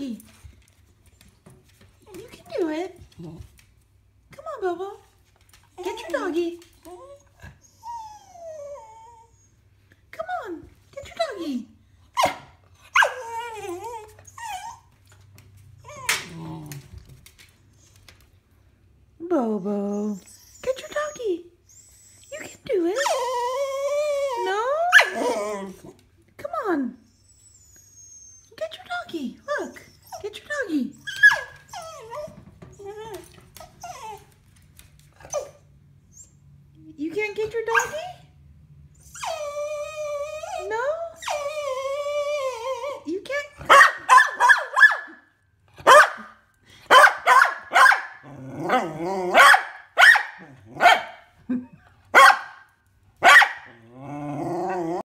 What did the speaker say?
doggy. You can do it. Come on, Bobo. Get your doggy. Come on. Get your doggy. Bobo. Get your doggy. You can do it. No? Come on. Get your doggy. Look. You can't get your doggy? No? You can't?